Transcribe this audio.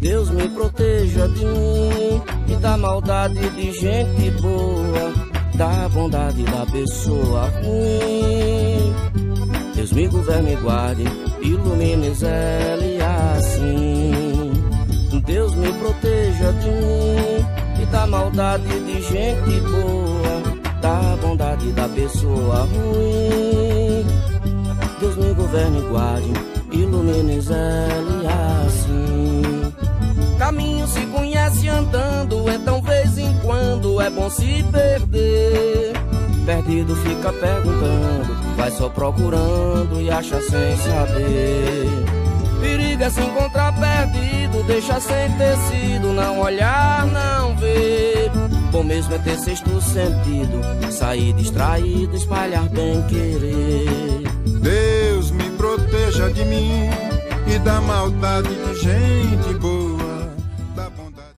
Deus me proteja de mim e da maldade de gente boa, da bondade da pessoa ruim. Deus me governe e guarde, ilumine Zé e assim. Deus me proteja de mim e da maldade de gente boa, da bondade da pessoa ruim. Deus me governe e guarde, ilumine Zé e assim. Caminho se conhece andando, então vez em quando é bom se perder. Perdido fica perguntando, vai só procurando e acha sem saber. Perigo é se encontrar perdido, deixa sem tecido, não olhar, não ver. Bom mesmo é ter sexto sentido, sair distraído, espalhar bem querer. Deus me proteja de mim e da maldade de gente boa